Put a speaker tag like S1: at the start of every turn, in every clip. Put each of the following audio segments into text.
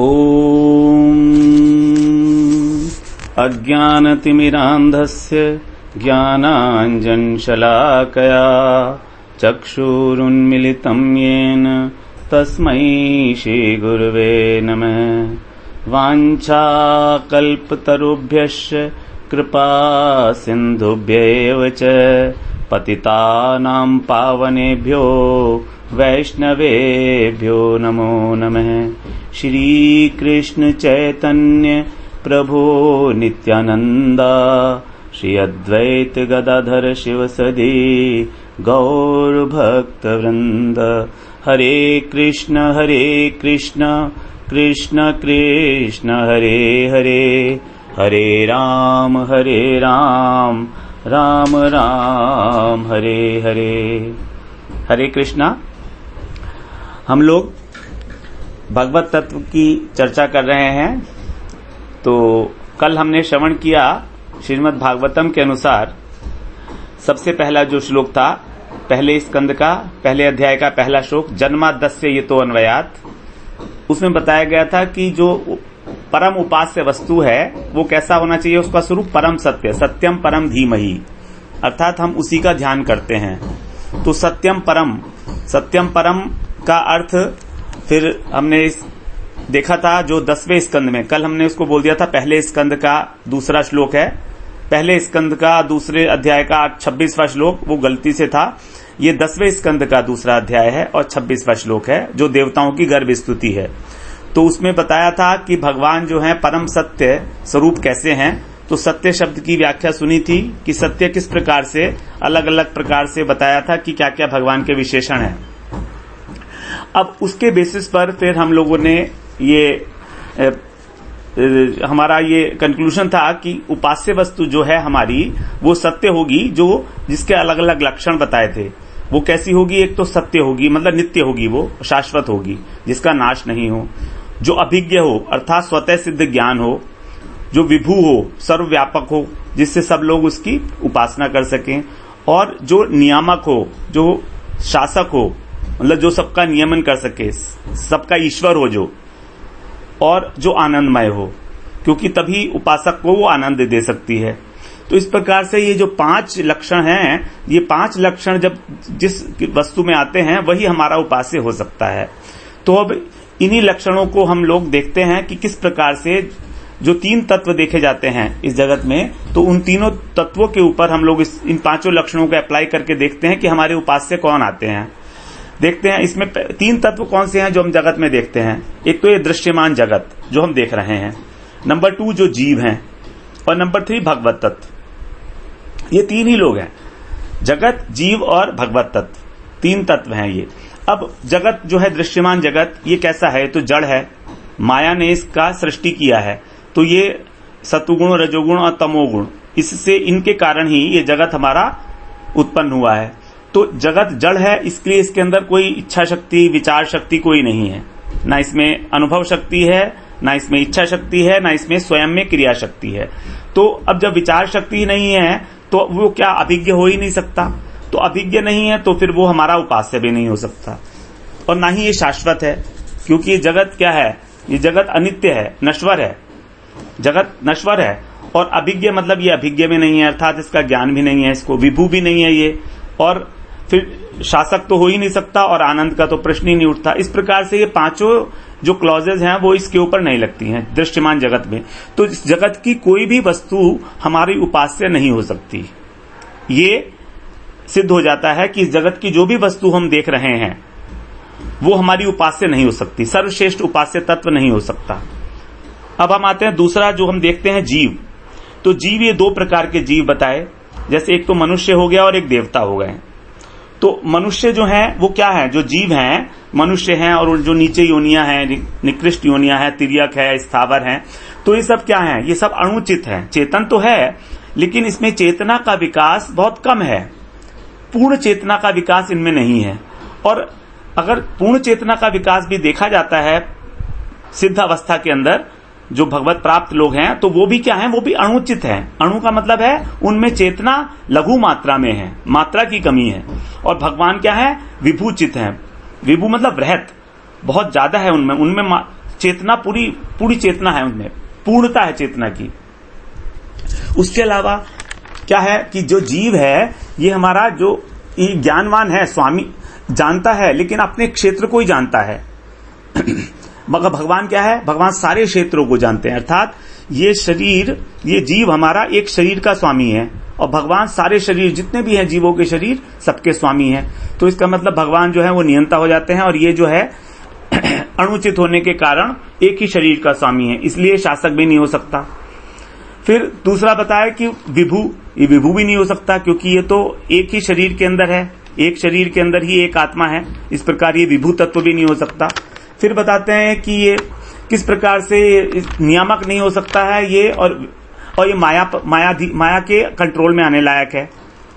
S1: ॐ अज्ञानतिमिरान्धस्य ज्ञानाञ्जनशलाकया चक्षुरुन्मिलितं येन तस्मै श्रीगुरुवे नमः। वाञ्छाकल्पतरुभ्यश्च कृपा सिन्धुभ्येव च पतितानां पावनेभ्यो वैष्णवेभ्यो नमो नमः। चैतन्य प्रभो नित्यानन्दा श्री अद्वैत गदाधर शिवसदि गौरभक्तवृन्द। हरे कृष्ण हरे कृष्ण कृष्ण कृष्ण, हरे हरे। हरे राम हरे राम राम राम, हरे हरे। हरे कृष्णा। हम लोग भगवत तत्व की चर्चा कर रहे हैं। तो कल हमने श्रवण किया श्रीमद् भागवतम के अनुसार सबसे पहला जो श्लोक था, पहले स्कंद का, पहले अध्याय का पहला श्लोक, जन्मादस्य ये तो अन्वयात। उसमें बताया गया था कि जो परम उपास्य वस्तु है, वो कैसा होना चाहिए, उसका स्वरूप परम सत्य, सत्यम परम धीमही। अर्थात हम उसी का ध्यान करते हैं। तो सत्यम परम सत्यम परम का अर्थ फिर हमने देखा था जो दसवें स्कंद में। कल हमने उसको बोल दिया था, पहले स्कंद का दूसरा श्लोक है। पहले स्कंद का दूसरे अध्याय का छब्बीसवां श्लोक, वो गलती से था। ये दसवें स्कंद का दूसरा अध्याय है और छब्बीसवां श्लोक है, जो देवताओं की गर्भ स्तुति है। तो उसमें बताया था कि भगवान जो है, परम सत्य स्वरूप कैसे हैं? तो सत्य शब्द की व्याख्या सुनी थी कि सत्य किस प्रकार से अलग अलग प्रकार से बताया था कि क्या क्या भगवान के विशेषण हैं। अब उसके बेसिस पर फिर हम लोगों ने ये हमारा ये कंक्लूजन था कि उपास्य वस्तु जो है हमारी, वो सत्य होगी, जो जिसके अलग अलग लक्षण बताए थे। वो कैसी होगी? एक तो सत्य होगी मतलब नित्य होगी वो, शाश्वत होगी, जिसका नाश नहीं हो। जो अभिज्ञ हो, अर्थात स्वतः सिद्ध ज्ञान हो, जो विभू हो, सर्वव्यापक हो, जिससे सब लोग उसकी उपासना कर सकें। और जो नियामक हो, जो शासक हो मतलब जो सबका नियमन कर सके, सबका ईश्वर हो जो, और जो आनंदमय हो, क्योंकि तभी उपासक को वो आनंद दे सकती है। तो इस प्रकार से ये जो पाँच लक्षण हैं, ये पाँच लक्षण जब जिस वस्तु में आते हैं, वही हमारा उपास्य हो सकता है। तो अब इन्हीं लक्षणों को हम लोग देखते हैं कि किस प्रकार से जो तीन तत्व देखे जाते हैं इस जगत में तो उन तीनों तत्वों के ऊपर हम लोग इस, इन पाँचों लक्षणों को अप्लाई करके देखते हैं कि हमारे उपास्य कौन आते हैं। देखते हैं, इसमें तीन तत्व कौन से हैं जो हम जगत में देखते हैं? एक तो ये दृश्यमान जगत, जो हम देख रहे हैं। नंबर टू जो जीव हैं, और नंबर थ्री भगवत तत्व। ये तीन ही लोग हैं। जगत, जीव और भगवत तत्व। तीन तत्व हैं ये। अब जगत जो है दृश्यमान जगत, ये कैसा है? तो जड़ है। माया ने इसका सृष्टि किया है। तो ये सतुगुण रजोगुण और तमोगुण। इससे इनके कारण ही ये जगत हमारा उत्पन्न हुआ है। तो जगत जड़ है, इसके लिए इसके अंदर कोई इच्छा शक्ति, विचार शक्ति कोई नहीं है। ना इसमें अनुभव शक्ति है, ना इसमें इच्छा शक्ति है, ना इसमें स्वयं में क्रिया शक्ति है। तो अब जब विचार शक्ति नहीं है तो वो क्या अभिज्ञ हो ही नहीं सकता? तो अभिज्ञ नहीं है तो फिर वो हमारा उपास्य भी नहीं हो सकता। और ना ही ये शाश्वत है, क्योंकि ये जगत क्या है? ये जगत अनित्य है, नश्वर है। जगत नश्वर है, और अभिज्ञ मतलब ये अभिज्ञ भी नहीं है, अर्थात इसका ज्ञान भी नहीं है, इसको विभू भी नहीं है ये। और फिर शासक तो हो ही नहीं सकता और आनंद का तो प्रश्न ही नहीं उठता। इस प्रकार से ये पाँचों जो क्लॉजेज हैं, वो इसके ऊपर नहीं लगती हैं, दृश्यमान जगत में। तो इस जगत की कोई भी वस्तु हमारी उपास्य नहीं हो सकती। ये सिद्ध हो जाता है कि इस जगत की जो भी वस्तु हम देख रहे हैं, वो हमारी उपास्य नहीं हो सकती। सर्वश्रेष्ठ उपास्य तत्व नहीं हो सकता। अब हम आते हैं, दूसरा जो हम देखते हैं, जीव। तो जीव ये दो प्रकार के जीव बताए। जैसे एक तो मनुष्य हो गया और एक देवता हो गए। तो मनुष्य जो है, वो क्या है? जो जीव हैं, मनुष्य हैं और जो नीचे योनिया है निकृष्ट योनिया है तिरक है, स्थावर है तो ये सब क्या है? ये सब अणुचित है। चेतन तो है, लेकिन इसमें चेतना का विकास बहुत कम है। पूर्ण चेतना का विकास इनमें नहीं है। और अगर पूर्ण चेतना का विकास भी देखा जाता है सिद्ध अवस्था के अंदर जो भगवत प्राप्त लोग हैं तो वो भी क्या है? वो भी अणुचित है। अणु का मतलब है, उनमें चेतना लघु मात्रा में है, मात्रा की कमी है। और भगवान क्या है? विभूचित है। विभू मतलब वृहत। बहुत ज़्यादा है उनमें। उनमें चेतना पूरी पूरी चेतना है उनमें। पूर्णता है चेतना की। उसके अलावा क्या है कि जो जीव है, ये हमारा जो ज्ञानवान है, स्वामी जानता है, लेकिन अपने क्षेत्र को ही जानता है। मगर भगवान क्या है? भगवान सारे क्षेत्रों को जानते हैं। अर्थात ये शरीर, ये जीव हमारा एक शरीर का स्वामी है। और भगवान सारे शरीर, जितने भी हैं जीवों के शरीर, सबके स्वामी हैं। तो इसका मतलब भगवान जो है वो नियंता हो जाते हैं और ये जो है अनुचित होने के कारण एक ही शरीर का स्वामी है। इसलिए शासक भी नहीं हो सकता। फिर दूसरा बताया कि विभू, ये विभू भी नहीं हो सकता क्योंकि ये तो एक ही शरीर के अंदर है। एक शरीर के अंदर ही एक आत्मा है। इस प्रकार ये विभू तत्व भी नहीं हो सकता। फिर बताते हैं कि ये किस प्रकार से नियामक नहीं हो सकता है ये और और ये माया माया माया के कंट्रोल में आने लायक है,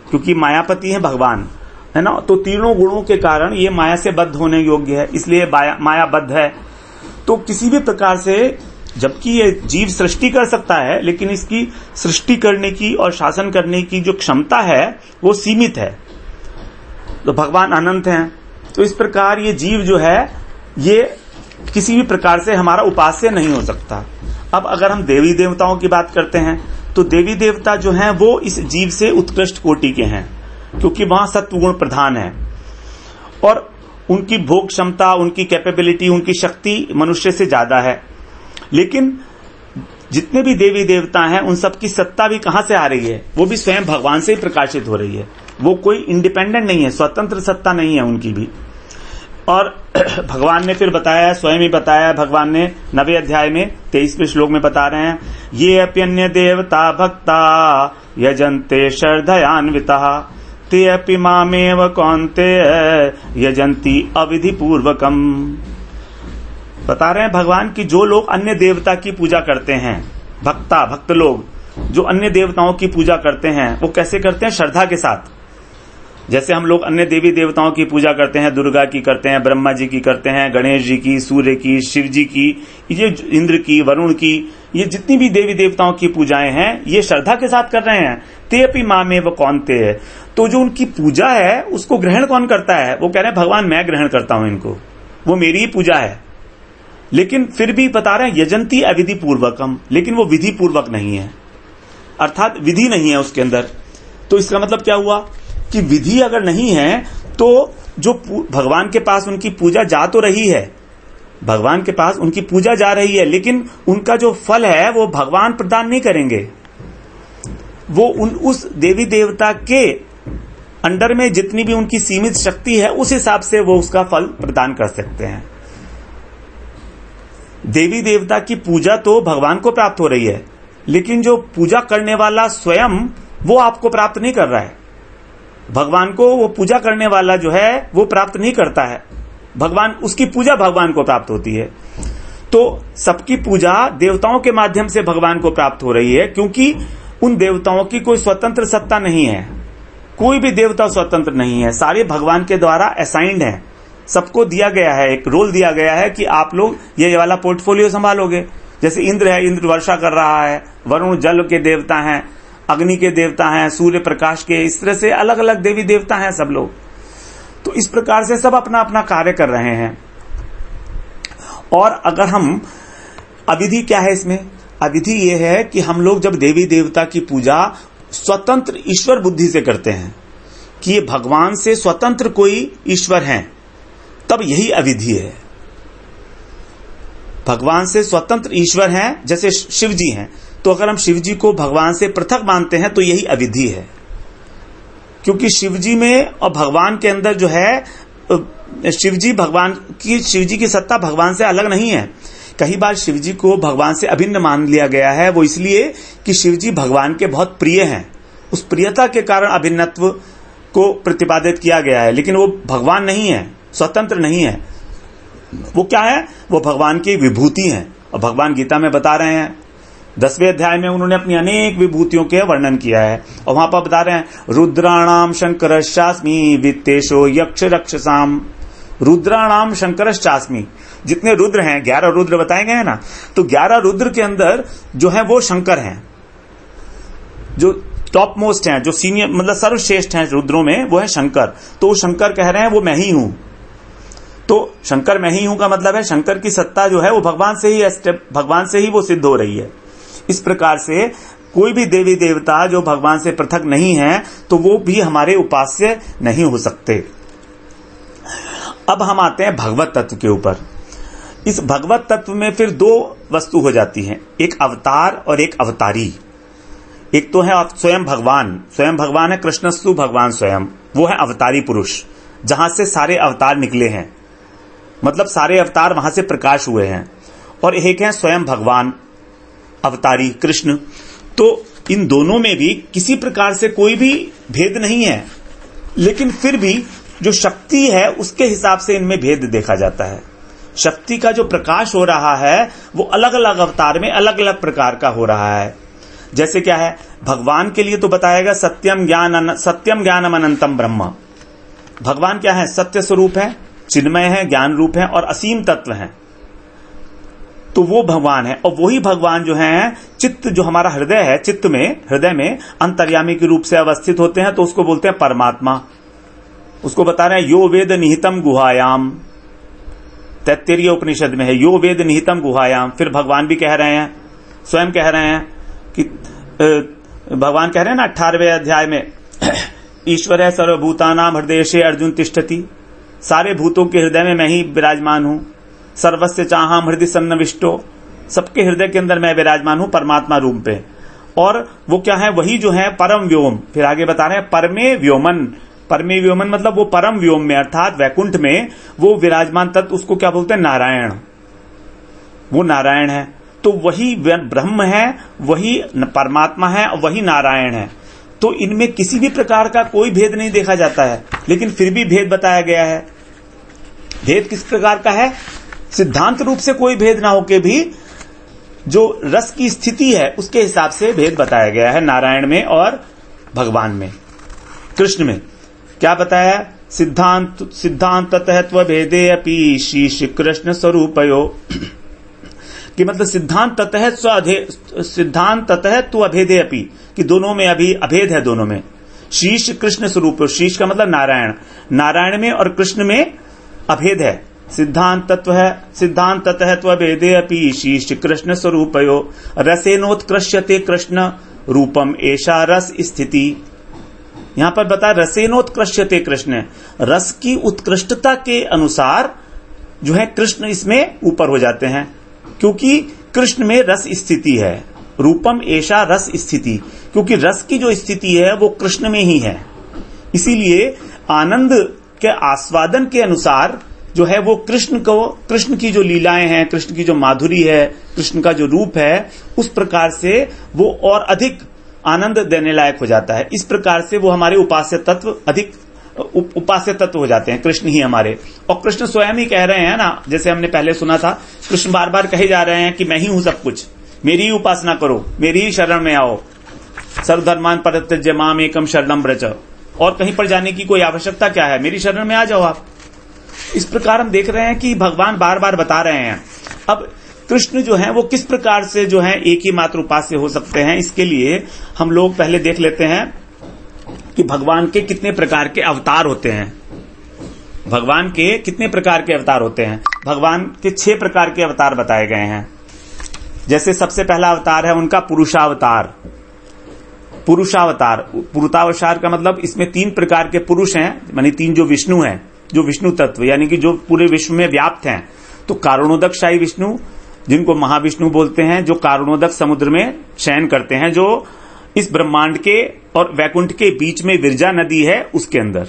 S1: क्योंकि मायापति है भगवान, है ना? तो तीनों गुणों के कारण ये माया से बद्ध होने योग्य है, इसलिए माया बद्ध है। तो किसी भी प्रकार से, जबकि ये जीव सृष्टि कर सकता है, लेकिन इसकी सृष्टि करने की और शासन करने की जो क्षमता है, वो सीमित है। तो भगवान अनंत हैं। तो इस प्रकार ये जीव जो है ये किसी भी प्रकार से हमारा उपास्य नहीं हो सकता। अब अगर हम देवी देवताओं की बात करते हैं तो देवी देवता जो हैं, वो इस जीव से उत्कृष्ट कोटि के हैं, क्योंकि वहाँ सत्वगुण प्रधान है। और उनकी भोग क्षमता, उनकी कैपेबिलिटी उनकी शक्ति मनुष्य से ज़्यादा है। लेकिन जितने भी देवी देवता हैं, उन सबकी सत्ता भी कहाँ से आ रही है? वो भी स्वयं भगवान से ही प्रकाशित हो रही है। वो कोई इंडिपेंडेंट नहीं है, स्वतंत्र सत्ता नहीं है उनकी भी। और भगवान ने फिर बताया, स्वयं ही बताया, भगवान ने नवे अध्याय में, तेईसवें श्लोक में बता रहे हैं, ये अप्यन्य देवता भक्ता यजंते श्रद्धयान्विता। ते अपि मामेव कौनते यजंती अविधि पूर्वकम बता रहे हैं, भगवान की जो लोग अन्य देवता की पूजा करते हैं, भक्ता, भक्त लोग, जो अन्य देवताओं की पूजा करते हैं, वो कैसे करते हैं? श्रद्धा के साथ। जैसे हम लोग अन्य देवी देवताओं की पूजा करते हैं, दुर्गा की करते हैं, ब्रह्मा जी की करते हैं, गणेश जी की, सूर्य की, शिव जी की, ये इंद्र की, वरुण की, ये जितनी भी देवी देवताओं की पूजाएँ हैं, ये श्रद्धा के साथ कर रहे हैं। ते अपनी माँ में वो कौन ते है? तो जो उनकी पूजा है, उसको ग्रहण कौन करता है? वो कह रहे हैं, भगवान, मैं ग्रहण करता हूँ इनको। वो मेरी ही पूजा है। लेकिन फिर भी बता रहे हैं, यजंती अविधि पूर्वकम। लेकिन वो विधि पूर्वक नहीं है। अर्थात विधि नहीं है उसके अंदर। तो इसका मतलब क्या हुआ? कि विधि अगर नहीं है तो जो भगवान के पास उनकी पूजा जा तो रही है। भगवान के पास उनकी पूजा जा रही है, लेकिन उनका जो फल है, वो भगवान प्रदान नहीं करेंगे। वो उन, उस देवी देवता के अंडर में जितनी भी उनकी सीमित शक्ति है, उस हिसाब से वो उसका फल प्रदान कर सकते हैं। देवी देवता की पूजा तो भगवान को प्राप्त हो रही है, लेकिन जो पूजा करने वाला स्वयं, वो आपको प्राप्त नहीं कर रहा है। भगवान को वो पूजा करने वाला जो है, वो प्राप्त नहीं करता है। भगवान, उसकी पूजा भगवान को प्राप्त होती है। तो सबकी पूजा देवताओं के माध्यम से भगवान को प्राप्त हो रही है, क्योंकि उन देवताओं की कोई स्वतंत्र सत्ता नहीं है। कोई भी देवता स्वतंत्र नहीं है। सारे भगवान के द्वारा असाइंड है। सबको दिया गया है, एक रोल दिया गया है कि आप लोग ये वाला पोर्टफोलियो संभालोगे। जैसे इंद्र है, इंद्र वर्षा कर रहा है। वरुण जल के देवता हैं। अग्नि के देवता हैं, सूर्य प्रकाश के, इस तरह से अलग अलग देवी देवता हैं सब लोग। तो इस प्रकार से सब अपना अपना कार्य कर रहे हैं। और अगर हम, अविधि क्या है इसमें? अविधि यह है कि हम लोग जब देवी देवता की पूजा स्वतंत्र ईश्वर बुद्धि से करते हैं, कि ये भगवान से स्वतंत्र कोई ईश्वर है, तब यही अविधि है। भगवान से स्वतंत्र ईश्वर हैं, जैसे शिव जी हैं तो अगर हम शिव जी को भगवान से पृथक मानते हैं तो यही अविधि है। क्योंकि शिव जी में और भगवान के अंदर जो है शिव जी भगवान की शिव जी की सत्ता भगवान से अलग नहीं है। कई बार शिव जी को भगवान से अभिन्न मान लिया गया है, वो इसलिए कि शिव जी भगवान के बहुत प्रिय हैं। उस प्रियता के कारण अभिन्नत्व को प्रतिपादित किया गया है, लेकिन वो भगवान नहीं है, स्वतंत्र नहीं है। वो क्या है? वो भगवान की विभूति है। और भगवान गीता में बता रहे हैं दसवें अध्याय में उन्होंने अपनी अनेक विभूतियों के वर्णन किया है। और वहाँ पर बता रहे हैं, रुद्राणाम शंकर शास्मी वित्तेशो यक्ष रक्षसाम रुद्राणाम शंकर शास्मी जितने रुद्र हैं, ग्यारह रुद्र बताए गए हैं ना? तो ग्यारह रुद्र के अंदर जो है, वो शंकर हैं। जो टॉप मोस्ट हैं, जो सीनियर मतलब सर्वश्रेष्ठ हैं रुद्रों में, वो है शंकर। तो वो शंकर कह रहे हैं, वो मैं ही हूँ। तो शंकर मैं ही हूँ का मतलब है, शंकर की सत्ता जो है, वो भगवान से ही भगवान से ही वो सिद्ध हो रही है। इस प्रकार से कोई भी देवी देवता जो भगवान से पृथक नहीं है तो वो भी हमारे उपास्य नहीं हो सकते। अब हम आते हैं भगवत तत्व के ऊपर। इस भगवत तत्व में फिर दो वस्तु हो जाती हैं, एक अवतार और एक अवतारी। एक तो है स्वयं भगवान स्वयं भगवान है कृष्णस्तु, भगवान स्वयं, वो है अवतारी पुरुष, जहाँ से सारे अवतार निकले हैं। मतलब सारे अवतार वहाँ से प्रकाश हुए हैं, और एक है स्वयं भगवान अवतारी कृष्ण। तो इन दोनों में भी किसी प्रकार से कोई भी भेद नहीं है। लेकिन फिर भी जो शक्ति है, उसके हिसाब से इनमें भेद देखा जाता है। शक्ति का जो प्रकाश हो रहा है, वो अलग अलग अवतार में अलग अलग प्रकार का हो रहा है। जैसे क्या है, भगवान के लिए तो बताएगा सत्यम ज्ञान सत्यम ज्ञानम अनंतम ब्रह्म। भगवान क्या है, सत्य स्वरूप है, चिन्मय है, ज्ञान रूप है और असीम तत्व है। तो वो भगवान है। और वही भगवान जो है, चित्त जो हमारा हृदय है, चित्त में, हृदय में अंतर्यामी के रूप से अवस्थित होते हैं तो उसको बोलते हैं परमात्मा। उसको बता रहे हैं, यो वेद निहितम गुहायाम। तैतरीय उपनिषद में है, यो वेद निहितम गुहायाम। फिर भगवान भी कह रहे हैं, स्वयं कह रहे हैं कि भगवान कह रहे हैं ना अठारवे अध्याय में, ईश्वर है सर्वभूतानाम हृदय से अर्जुन तिष्ठती। सारे भूतों के हृदय में मैं ही विराजमान हूँ। सर्वस्व चाहम हृदय सन्नविष्टो। सबके हृदय के अंदर मैं विराजमान हूँ, परमात्मा रूप पे और वो क्या है? वही जो है परम व्योम। फिर आगे बता रहे हैं, परमे व्योमन। परमे व्योमन मतलब वो परम व्योम में, अर्थात वैकुंठ में वो विराजमान तत्व, उसको क्या बोलते हैं? नारायण। वो नारायण है। तो वही ब्रह्म है, वही परमात्मा है, वही नारायण है। तो इनमें किसी भी प्रकार का कोई भेद नहीं देखा जाता है। लेकिन फिर भी भेद बताया गया है। भेद किस प्रकार का है? सिद्धांत रूप से कोई भेद ना होके भी जो रस की स्थिति है, उसके हिसाब से भेद बताया गया है नारायण में और भगवान में, कृष्ण में। क्या बताया? सिद्धांत सिद्धांत तत्व भेदे अपी शीश कृष्ण स्वरूपयो। कि मतलब सिद्धांत ततः स्व सिद्धांत ततः तो अभेदे अपी, कि दोनों में अभी अभेद है दोनों में। शीश कृष्ण स्वरूप, शीश का मतलब नारायण। नारायण में और कृष्ण में अभेद है। सिद्धांत तत्व है सिद्धांत तत्व भेदे अपी शीश कृष्ण स्वरूपयो। रसेनोत्कृष्यते कृष्ण रूपम ऐसा रस स्थिति। यहाँ पर बता, रसेनोत्कृष्यते कृष्ण, रस की उत्कृष्टता के अनुसार जो है कृष्ण इसमें ऊपर हो जाते हैं, क्योंकि कृष्ण में रस स्थिति है, रूपम ऐसा रस स्थिति, क्योंकि रस की जो स्थिति है वो कृष्ण में ही है। इसीलिए आनंद के आस्वादन के अनुसार जो है वो कृष्ण को, कृष्ण की जो लीलाएँ हैं, कृष्ण की जो माधुरी है, कृष्ण का जो रूप है, उस प्रकार से वो और अधिक आनंद देने लायक हो जाता है। इस प्रकार से वो हमारे उपास्य तत्व अधिक उपास्य तत्व हो जाते हैं, कृष्ण ही हमारे। और कृष्ण स्वयं ही कह रहे हैं ना, जैसे हमने पहले सुना था, कृष्ण बार बार कहे जा रहे हैं कि मैं ही हूँ सब कुछ। मेरी ही उपासना करो, मेरी ही शरण में आओ। सर्वधर्मान पर माम एकम शरणम ब्रज और कहीं पर जाने की कोई आवश्यकता क्या है? मेरी शरण में आ जाओ आप। इस प्रकार हम देख रहे हैं कि भगवान बार बार बता रहे हैं। अब कृष्ण जो है, वो किस प्रकार से जो है, एक ही मात्र उपास्य हो सकते हैं? इसके लिए हम लोग पहले देख लेते हैं कि भगवान के कितने प्रकार के अवतार होते हैं। भगवान के कितने प्रकार के अवतार होते हैं? भगवान के छह प्रकार के अवतार बताए गए हैं। जैसे सबसे पहला अवतार है उनका पुरुषावतार। पुरुषावतार पुरुतावतार का मतलब इसमें तीन प्रकार के पुरुष हैं, मानी तीन जो विष्णु हैं। जो विष्णु तत्व, यानी कि जो पूरे विश्व में व्याप्त हैं तो कारणोदक शाही विष्णु, जिनको महाविष्णु बोलते हैं, जो कारणोदक समुद्र में शयन करते हैं, जो इस ब्रह्मांड के और वैकुंठ के बीच में विरजा नदी है, उसके अंदर।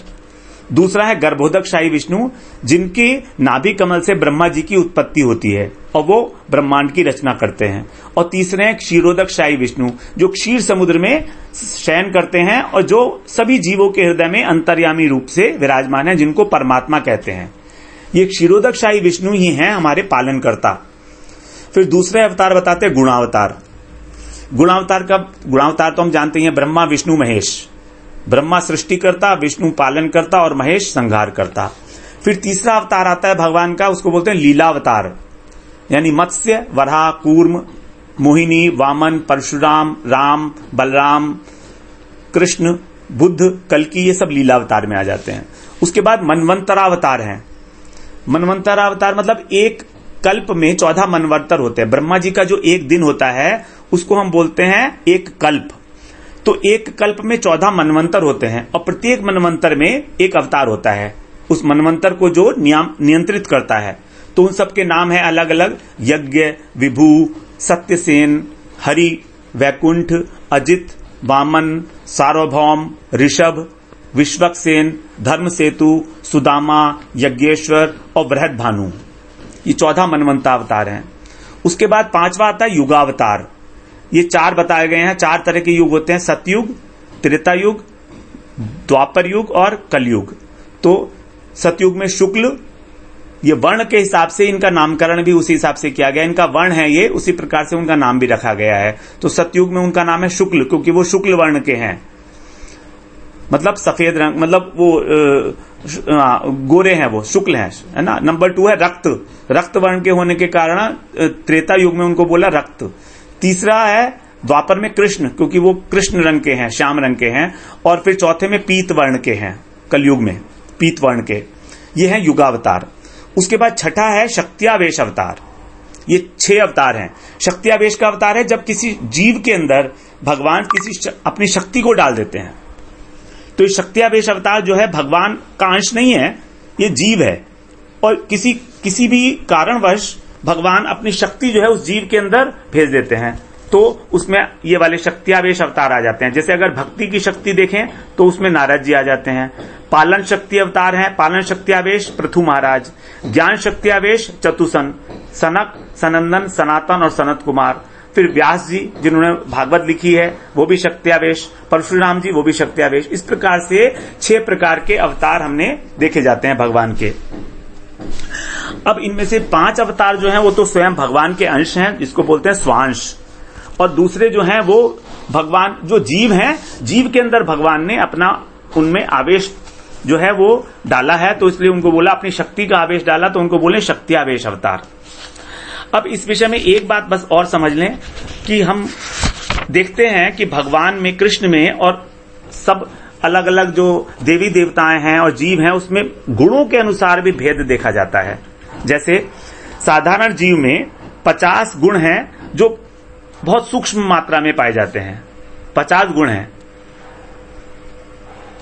S1: दूसरा है गर्भोदक शाही विष्णु, जिनके नाभि कमल से ब्रह्मा जी की उत्पत्ति होती है, और वो ब्रह्मांड की रचना करते हैं। और तीसरे हैं क्षीरोदक शाही विष्णु, जो क्षीर समुद्र में शयन करते हैं, और जो सभी जीवों के हृदय में अंतर्यामी रूप से विराजमान है, जिनको परमात्मा कहते हैं। ये क्षीरोदक शाही विष्णु ही हैं हमारे पालनकर्ता। फिर दूसरे अवतार बताते हैं गुणावतार। गुणावतार का गुणावतार तो हम जानते हैं, ब्रह्मा, विष्णु, महेश। ब्रह्मा सृष्टि करता, विष्णु पालन करता और महेश संहार करता। फिर तीसरा अवतार आता है भगवान का, उसको बोलते हैं लीला अवतार यानी मत्स्य वरा कूर्म, मोहिनी, वामन, परशुराम, राम, बलराम, कृष्ण, बुद्ध, कलकी, ये सब लीला अवतार में आ जाते हैं। उसके बाद मनवंतरावतार हैं। मनवंतर अवतार मतलब एक कल्प में चौदह मनवंतर होते हैं। ब्रह्मा जी का जो एक दिन होता है, उसको हम बोलते हैं एक कल्प। तो एक कल्प में चौदह मनवंतर होते हैं और प्रत्येक मनवंतर में एक अवतार होता है। उस मनवंतर को जो नियंत्रित करता है। तो उन सबके नाम है अलग अलग यज्ञ, विभू, सत्यसेन, हरि, वैकुंठ, अजित, वामन, सार्वभौम, ऋषभ, विश्वक्सेन धर्म सेतु सुदामा, यज्ञेश्वर और वृहद भानु ये चौदह मनवंता अवतार हैं। उसके बाद पांचवा आता है युगावतार। ये चार बताए गए हैं, चार तरह के युग होते हैं, सतयुग त्रेता युग द्वापर युग और कलयुग। तो सतयुग में शुक्ल, ये वर्ण के हिसाब से इनका नामकरण भी उसी हिसाब से किया गया। इनका वर्ण है ये, उसी प्रकार से उनका नाम भी रखा गया है। तो सतयुग में उनका नाम है शुक्ल, क्योंकि वो शुक्ल वर्ण के हैं। मतलब सफ़ेद रंग मतलब वो गोरे हैं वो, शुक्ल हैं, है ना? नंबर टू है रक्त। रक्त वर्ण के होने के कारण त्रेता युग में उनको बोला रक्त। तीसरा है द्वापर में कृष्ण, क्योंकि वो कृष्ण रंग के हैं, श्याम रंग के हैं, और फिर चौथे में पीत वर्ण के हैं, कलयुग में, पीत वर्ण के। ये है युगावतार। उसके बाद छठा है शक्तियावेश अवतार। ये छह अवतार हैं। शक्तियावेश का अवतार है जब किसी जीव के अंदर भगवान किसी अपनी शक्ति को डाल देते हैं। तो ये शक्तियावेश अवतार जो है, भगवान का अंश नहीं है, ये जीव है। और किसी किसी भी कारणवश भगवान अपनी शक्ति जो है उस जीव के अंदर भेज देते हैं। तो उसमें ये वाले शक्तियावेश अवतार आ जाते हैं। जैसे अगर भक्ति की शक्ति देखें तो उसमें नारद जी आ जाते हैं। पालन शक्ति अवतार है। पालन शक्तियावेश पृथु महाराज। ज्ञान शक्तियावेश चतुसन। सनक, सनंदन, सनातन और सनत कुमार। फिर व्यास जी, जिन्होंने भागवत लिखी है, वो भी शक्तियावेश। परशुराम जी, वो भी शक्तियावेश। इस प्रकार से छह प्रकार के अवतार हमने देखे जाते हैं भगवान के। अब इनमें से पाँच अवतार जो हैं, वो तो स्वयं भगवान के अंश हैं, जिसको बोलते हैं स्वांश। और दूसरे जो हैं, वो भगवान, जो जीव हैं, जीव के अंदर भगवान ने अपना उनमें आवेश जो है, वो डाला है तो इसलिए उनको बोला, अपनी शक्ति का आवेश डाला तो उनको बोले शक्ति आवेश अवतार। अब इस विषय में एक बात बस और समझ लें, कि हम देखते हैं कि भगवान में, कृष्ण में, और सब अलग अलग जो देवी देवताएँ हैं और जीव हैं, उसमें गुणों के अनुसार भी भेद देखा जाता है। जैसे साधारण जीव में पचास गुण हैं जो बहुत सूक्ष्म मात्रा में पाए जाते हैं। पचास गुण हैं।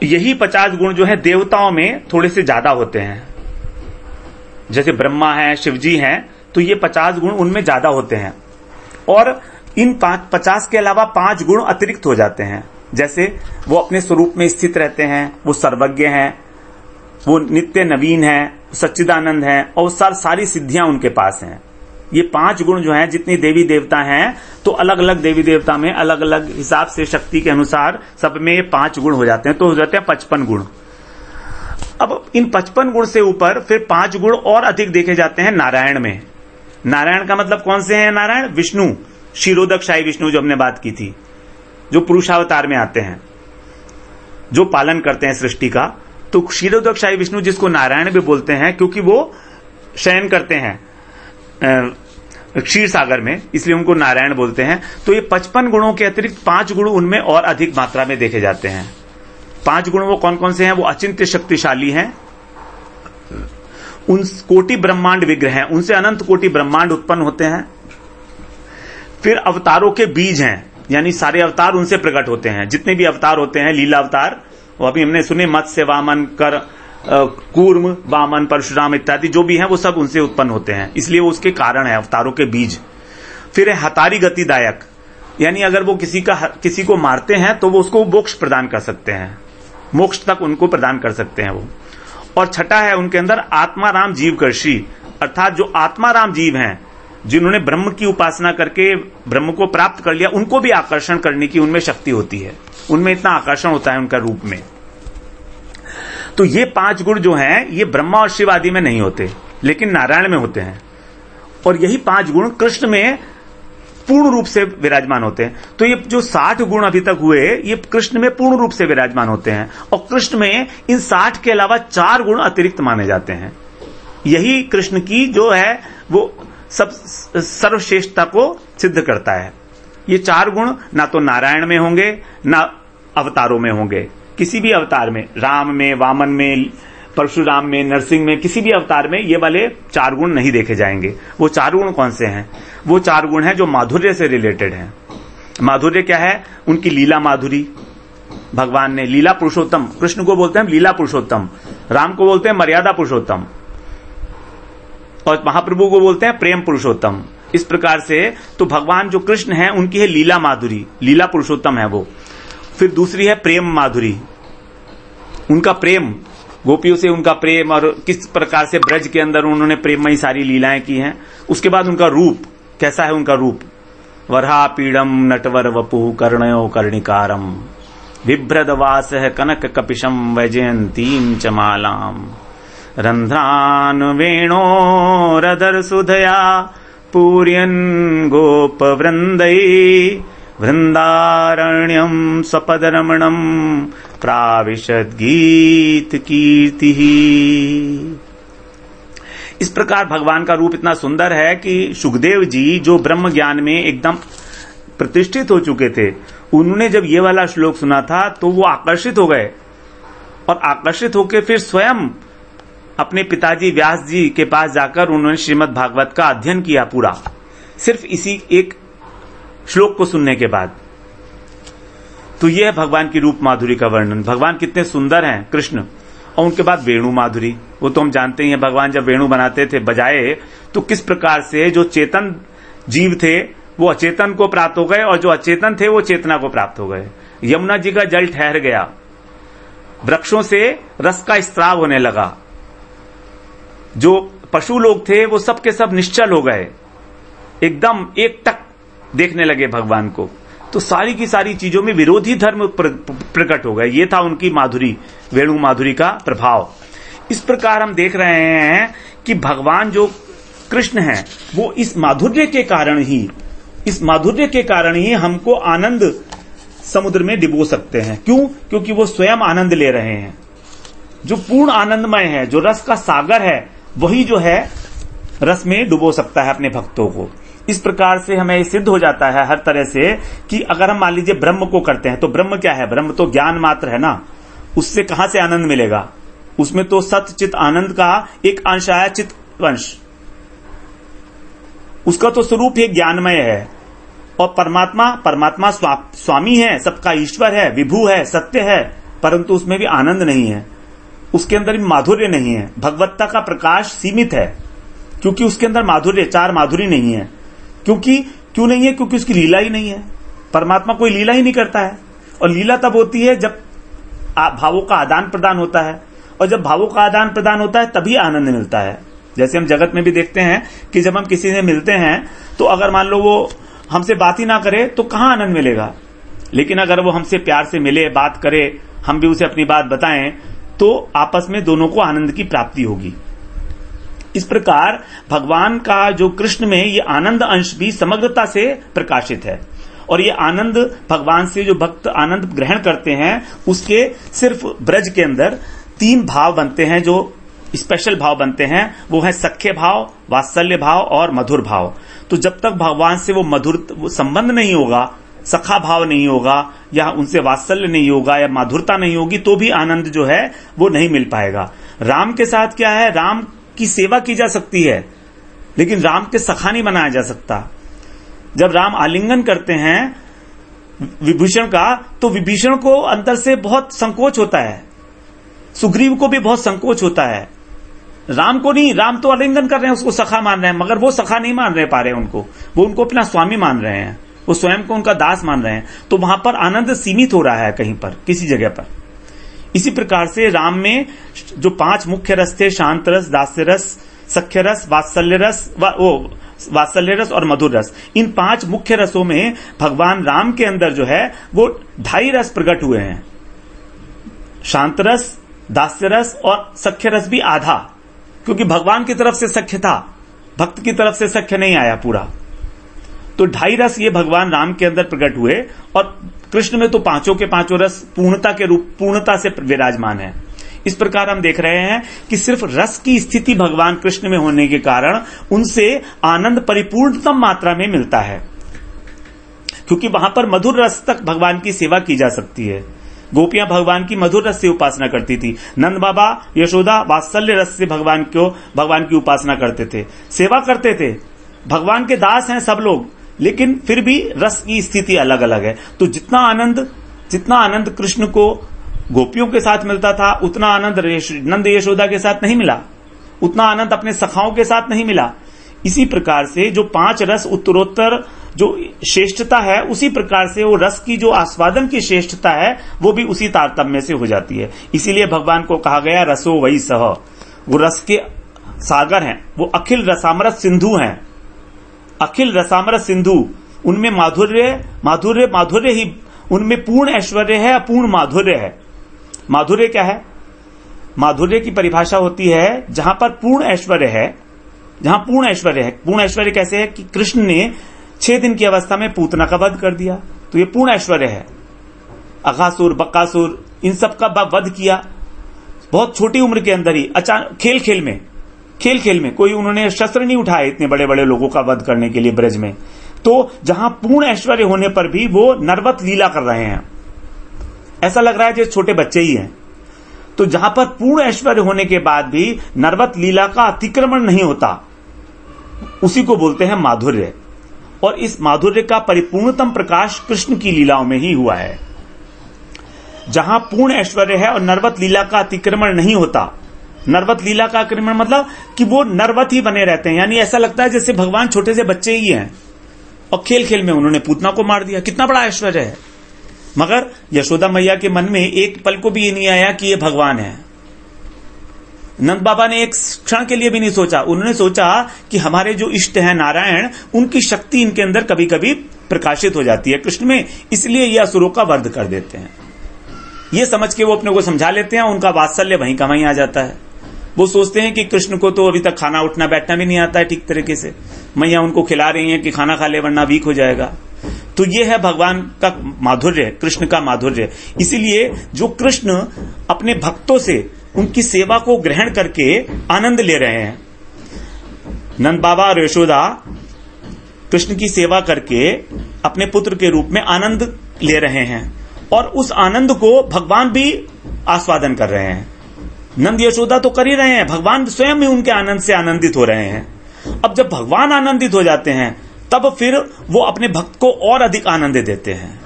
S1: यही पचास गुण जो है देवताओं में थोड़े से ज़्यादा होते हैं। जैसे ब्रह्मा है, शिवजी हैं तो ये पचास गुण उनमें ज़्यादा होते हैं। और इन पाँच, पचास के अलावा पाँच गुण अतिरिक्त हो जाते हैं। जैसे वो अपने स्वरूप में स्थित रहते हैं, वो सर्वज्ञ हैं वो नित्य नवीन है, सच्चिदानंद है, और सार, सारी सिद्धियाँ उनके पास हैं। ये पाँच गुण जो हैं, जितनी देवी देवता हैं तो अलग अलग देवी देवता में अलग अलग हिसाब से शक्ति के अनुसार सब में ये पाँच गुण हो जाते हैं तो हो जाते हैं पचपन गुण। अब इन पचपन गुण से ऊपर फिर पाँच गुण और अधिक देखे जाते हैं नारायण में। नारायण का मतलब कौन से हैं नारायण? विष्णु शिरोदक शाही विष्णु जो हमने बात की थी, जो पुरुषावतार में आते हैं, जो पालन करते हैं सृष्टि का। तो क्षीरोदक शाही विष्णु जिसको नारायण भी बोलते हैं, क्योंकि वो शयन करते हैं क्षीर सागर में, इसलिए उनको नारायण बोलते हैं। तो ये पचपन गुणों के अतिरिक्त पाँच गुण उनमें और अधिक मात्रा में देखे जाते हैं। पाँच गुण वो कौन कौन से हैं? वो अचिंत्य शक्तिशाली हैं। उन कोटि ब्रह्मांड विग्रह हैं। उनसे अनंत कोटि ब्रह्मांड उत्पन्न होते हैं। फिर अवतारों के बीज हैं, यानी सारे अवतार उनसे प्रकट होते हैं। जितने भी अवतार होते हैं, लीला अवतार अभी हमने सुने, मत्स्य वामन, कर कूर्म, वामन, परशुराम इत्यादि जो भी हैं, वो सब उनसे उत्पन्न होते हैं। इसलिए वो उसके कारण है, अवतारों के बीज। फिर है हतारी गतिदायक। यानी अगर वो किसी का, किसी को मारते हैं तो वो उसको मोक्ष प्रदान कर सकते हैं। मोक्ष तक उनको प्रदान कर सकते हैं वो। और छठा है उनके अंदर आत्मा राम जीव कर्षी अर्थात जो आत्मा राम जीव हैं, जिन्होंने ब्रह्म की उपासना करके ब्रह्म को प्राप्त कर लिया, उनको भी आकर्षण करने की उनमें शक्ति होती है। उनमें इतना आकर्षण होता है उनका रूप में। तो ये पाँच गुण जो हैं, ये ब्रह्मा और शिव आदि में नहीं होते, लेकिन नारायण में होते हैं। और यही पाँच गुण कृष्ण में पूर्ण रूप से विराजमान होते हैं। तो ये जो साठ गुण अभी तक हुए, ये कृष्ण में पूर्ण रूप से विराजमान होते हैं। और कृष्ण में इन साठ के अलावा चार गुण अतिरिक्त माने जाते हैं। यही कृष्ण की जो है, वो सब सर्वश्रेष्ठता को सिद्ध करता है। ये चार गुण ना तो नारायण में होंगे, ना अवतारों में होंगे। किसी भी अवतार में, राम में, वामन में, परशुराम में, नरसिंह में, किसी भी अवतार में ये वाले चार गुण नहीं देखे जाएँगे। वो चार गुण कौन से हैं? वो चार गुण हैं जो माधुर्य से रिलेटेड हैं। माधुर्य क्या है? उनकी लीला माधुरी। भगवान ने लीला पुरुषोत्तम, कृष्ण को बोलते हैं लीला पुरुषोत्तम, राम को बोलते हैं मर्यादा पुरुषोत्तम, और महाप्रभु को बोलते हैं प्रेम पुरुषोत्तम। इस प्रकार से तो भगवान जो कृष्ण है, उनकी है लीला माधुरी। लीला पुरुषोत्तम है वो। फिर दूसरी है प्रेम माधुरी। उनका प्रेम, गोपियों से उनका प्रेम और किस प्रकार से ब्रज के अंदर उन्होंने प्रेममयी सारी लीलाएँ की हैं। उसके बाद उनका रूप, कैसा है उनका रूप? वरहा पीड़म नटवर वपु कर्णयो कर्णिकारम। बिभ्रदवास है कनक कपिशम वैजयंतीम चमालाम रंध्रान वेणो रदर सुधया पूर्यन गोप वृंदई वृंदारण्यम स्वपदरमणम प्राविशद गीत कीर्ति इस प्रकार भगवान का रूप इतना सुंदर है कि सुखदेव जी जो ब्रह्म ज्ञान में एकदम प्रतिष्ठित हो चुके थे, उन्होंने जब ये वाला श्लोक सुना था तो वो आकर्षित हो गए। और आकर्षित होकर फिर स्वयं अपने पिताजी व्यास जी के पास जाकर उन्होंने श्रीमद भागवत का अध्ययन किया पूरा। सिर्फ़ इसी एक श्लोक को सुनने के बाद। तो यह है भगवान की रूप माधुरी का वर्णन। भगवान कितने सुंदर हैं, कृष्ण। और उनके बाद वेणु माधुरी। वो तो हम जानते ही हैं, भगवान जब वेणु बनाते थे बजाए तो किस प्रकार से जो चेतन जीव थे, वो अचेतन को प्राप्त हो गए, और जो अचेतन थे, वो चेतना को प्राप्त हो गए। यमुना जी का जल ठहर गया। वृक्षों से रस का स्त्राव होने लगा। जो पशु लोग थे, वो सब के सब निश्चल हो गए। एकदम एक टक देखने लगे भगवान को। तो सारी की सारी चीज़ों में विरोधी धर्म प्रकट हो गए। ये था उनकी माधुरी, वेणु माधुरी का प्रभाव। इस प्रकार हम देख रहे हैं कि भगवान जो कृष्ण है, वो इस माधुर्य के कारण ही, इस माधुर्य के कारण ही हमको आनंद समुद्र में डिबो सकते हैं। क्यों? क्योंकि वो स्वयं आनंद ले रहे हैं। जो पूर्ण आनंदमय है, जो रस का सागर है वही जो है रस में डुबो सकता है अपने भक्तों को। इस प्रकार से हमें सिद्ध हो जाता है हर तरह से कि अगर हम मान लीजिए ब्रह्म को करते हैं तो ब्रह्म क्या है? ब्रह्म तो ज्ञान मात्र है ना? उससे कहाँ से आनंद मिलेगा? उसमें तो सत्य चित आनंद का एक अंश आया चित अंश। उसका तो स्वरूप ही ज्ञानमय है। और परमात्मा परमात्मा स्वा, स्वामी है सबका ईश्वर है विभू है सत्य है परंतु उसमें भी आनंद नहीं है। उसके अंदर माधुर्य नहीं है। भगवत्ता का प्रकाश सीमित है, क्योंकि उसके अंदर माधुर्य, चार माधुरी नहीं है। क्योंकि, क्यों नहीं है? क्योंकि उसकी लीला ही नहीं है। परमात्मा कोई लीला ही नहीं करता है। और लीला तब होती है जब भावों का आदान प्रदान होता है। और जब भावों का आदान प्रदान होता है, तभी आनंद मिलता है। जैसे हम जगत में भी देखते हैं कि जब हम किसी से मिलते हैं तो अगर मान लो वो हमसे बात ही ना करे तो कहाँ आनंद मिलेगा? लेकिन अगर वो हमसे प्यार से मिले, बात करे, हम भी उसे अपनी बात बताएँ तो आपस में दोनों को आनंद की प्राप्ति होगी। इस प्रकार भगवान का जो कृष्ण में ये आनंद अंश भी समग्रता से प्रकाशित है। और ये आनंद भगवान से जो भक्त आनंद ग्रहण करते हैं, उसके सिर्फ़ ब्रज के अंदर तीन भाव बनते हैं जो स्पेशल भाव बनते हैं। वो है सख्य भाव, वात्सल्य भाव और मधुर भाव। तो जब तक भगवान से वो मधुर संबंध नहीं होगा सखा भाव नहीं होगा, या उनसे वात्सल्य नहीं होगा, या माधुरता नहीं होगी तो भी आनंद जो है, वो नहीं मिल पाएगा। राम के साथ क्या है? राम की सेवा की जा सकती है, लेकिन राम के सखा नहीं बनाया जा सकता। जब राम आलिंगन करते हैं, विभूषण का तो विभीषण को अंदर से बहुत संकोच होता है। सुग्रीव को भी बहुत संकोच होता है। राम को नहीं, राम तो आलिंगन कर रहे हैं, उसको सखा मान रहे हैं, मगर वो सखा नहीं मान रहे, पा रहे उनको। वो उनको अपना स्वामी मान रहे हैं। वो स्वयं को उनका दास मान रहे हैं। तो वहाँ पर आनंद सीमित हो रहा है कहीं पर, किसी जगह पर। इसी प्रकार से राम में जो पाँच मुख्य रस थे, शांत रस, दास्य रस, सख्य रस, वात्सल्य रस, वो वात्सल्य रस और मधुर रस, इन पाँच मुख्य रसों में भगवान राम के अंदर जो है, वो ढाई रस प्रकट हुए हैं। शांत रस, दास्य रस और सख्य रस भी आधा, क्योंकि भगवान की तरफ़ से सख्य था। भक्त की तरफ़ से सख्य नहीं आया पूरा। तो ढाई रस ये भगवान राम के अंदर प्रकट हुए और कृष्ण में तो पाँचों के पाँचों रस पूर्णता के रूप, पूर्णता से विराजमान है। इस प्रकार हम देख रहे हैं कि सिर्फ़ रस की स्थिति भगवान कृष्ण में होने के कारण उनसे आनंद परिपूर्णतम मात्रा में मिलता है। क्योंकि वहाँ पर मधुर रस तक भगवान की सेवा की जा सकती है। गोपियाँ भगवान की मधुर रस से उपासना करती थी। नंद बाबा, यशोदा वात्सल्य रस से भगवान को, भगवान की उपासना करते थे। सेवा करते थे। भगवान के दास हैं सब लोग। लेकिन फिर भी रस की स्थिति अलग अलग है। तो जितना आनंद जितना आनंद कृष्ण को गोपियों के साथ मिलता था, उतना आनंद नंद यशोदा के साथ नहीं मिला। उतना आनंद अपने सखाओं के साथ नहीं मिला। इसी प्रकार से जो पाँच रस उत्तरोत्तर, जो श्रेष्ठता है, उसी प्रकार से वो रस की जो आस्वादन की श्रेष्ठता है, वो भी उसी तारतम्य से हो जाती है। इसीलिए भगवान को कहा गया, रसो वही सह। वो रस के सागर हैं, वो अखिल रसामरस सिंधु हैं। अखिल रसामर सिंधु, उनमें माधुर्य माधुर्य माधुर्य ही, उनमें पूर्ण ऐश्वर्य है, अपूर्ण माधुर्य है। माधुर्य क्या है? माधुर्य की परिभाषा होती है, जहाँ पर पूर्ण ऐश्वर्य है, जहाँ पूर्ण ऐश्वर्य है। पूर्ण ऐश्वर्य कैसे है कि कृष्ण ने छह दिन की अवस्था में पूतना का वध कर दिया तो ये पूर्ण ऐश्वर्य है। अघासुर, बक्कासुर, इन सब का वध किया। बहुत छोटी उम्र के अंदर ही अचानक खेल खेल में। खेल खेल में कोई उन्होंने शस्त्र नहीं उठाए इतने बड़े बड़े लोगों का वध करने के लिए ब्रज में। तो जहाँ पूर्ण ऐश्वर्य होने पर भी वो नर्वत लीला कर रहे हैं। ऐसा लग रहा है जैसे छोटे बच्चे ही हैं। तो जहाँ पर पूर्ण ऐश्वर्य होने के बाद भी नर्वत लीला का अतिक्रमण नहीं होता, उसी को बोलते हैं माधुर्य। और इस माधुर्य का परिपूर्णतम प्रकाश कृष्ण की लीलाओं में ही हुआ है। जहाँ पूर्ण ऐश्वर्य है और नर्वत लीला का अतिक्रमण नहीं होता नर्वत लीला का आक्रमण मतलब कि वो नर्वत ही बने रहते हैं। यानी ऐसा लगता है जैसे भगवान छोटे से बच्चे ही हैं और खेल खेल में उन्होंने पूतना को मार दिया। कितना बड़ा ऐश्वर्य है। मगर यशोदा मैया के मन में एक पल को भी ये नहीं आया कि ये भगवान है। नंद बाबा ने एक क्षण के लिए भी नहीं सोचा। उन्होंने सोचा कि हमारे जो इष्ट हैं नारायण, उनकी शक्ति इनके अंदर कभी कभी प्रकाशित हो जाती है। कृष्ण में इसलिए ये असुरों का वर्ध कर देते हैं। ये समझ के वो अपने को समझा लेते हैं उनका वात्सल्य वहीं का वहीं आ जाता है। वो सोचते हैं कि कृष्ण को तो अभी तक खाना उठना बैठना भी नहीं आता है ठीक तरीके से। मैया उनको खिला रही हैं कि खाना खा ले वरना वीक हो जाएगा। तो ये है भगवान का माधुर्य, कृष्ण का माधुर्य। इसीलिए जो कृष्ण अपने भक्तों से उनकी सेवा को ग्रहण करके आनंद ले रहे हैं। नंद बाबा और यशोदा कृष्ण की सेवा करके अपने पुत्र के रूप में आनंद ले रहे हैं और उस आनंद को भगवान भी आस्वादन कर रहे हैं। नंद यशोदा तो कर ही रहे हैं। भगवान स्वयं ही उनके आनंद से आनंदित हो रहे हैं। अब जब भगवान आनंदित हो जाते हैं, तब फिर वो अपने भक्त को और अधिक आनंद देते हैं।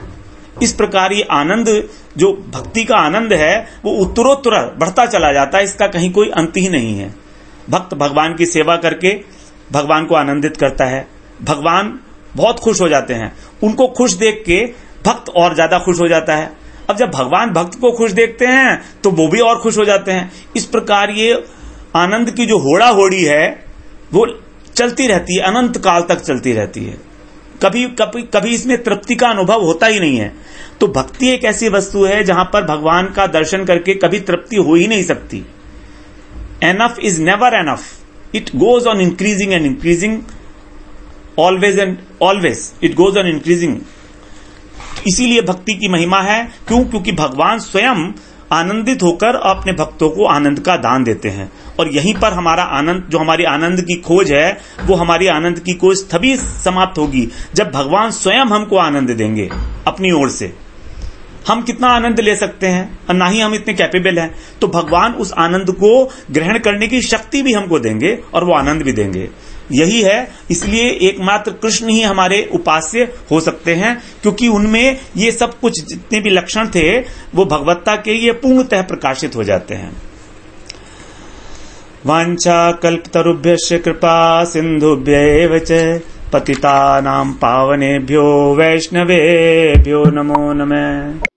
S1: इस प्रकार ये आनंद, जो भक्ति का आनंद है, वो उत्तरोत्तर बढ़ता चला जाता है। इसका कहीं कोई अंत ही नहीं है। भक्त भगवान की सेवा करके भगवान को आनंदित करता है। भगवान बहुत खुश हो जाते हैं। उनको खुश देख के भक्त और ज़्यादा खुश हो जाता है। अब जब भगवान भक्त को खुश देखते हैं तो वो भी और खुश हो जाते हैं। इस प्रकार ये आनंद की जो होड़ा होड़ी है, वो चलती रहती है, अनंत काल तक चलती रहती है। कभी कभी कभी इसमें तृप्ति का अनुभव होता ही नहीं है। तो भक्ति एक ऐसी वस्तु है, जहाँ पर भगवान का दर्शन करके कभी तृप्ति हो ही नहीं सकती। Enough is never enough it goes on increasing and increasing always and always it goes on increasing इसीलिए भक्ति की महिमा है। क्यों? क्योंकि भगवान स्वयं आनंदित होकर अपने भक्तों को आनंद का दान देते हैं। और यहीं पर हमारा आनंद, जो हमारी आनंद की खोज है, वो हमारी आनंद की खोज तभी समाप्त होगी जब भगवान स्वयं हमको आनंद देंगे अपनी ओर से। हम कितना आनंद ले सकते हैं? और ना ही हम इतने कैपेबल हैं। तो भगवान उस आनंद को ग्रहण करने की शक्ति भी हमको देंगे और वो आनंद भी देंगे। यही है। इसलिए एकमात्र कृष्ण ही हमारे उपास्य हो सकते हैं, क्योंकि उनमें ये सब कुछ जितने भी लक्षण थे, वो भगवत्ता के ये पूर्णतः प्रकाशित हो जाते हैं। वांछा कल्पतरुभ्य कृपा सिंधुभ्य पतिता नाम पावनेभ्यो वैष्णवेभ्यो नमो नमः।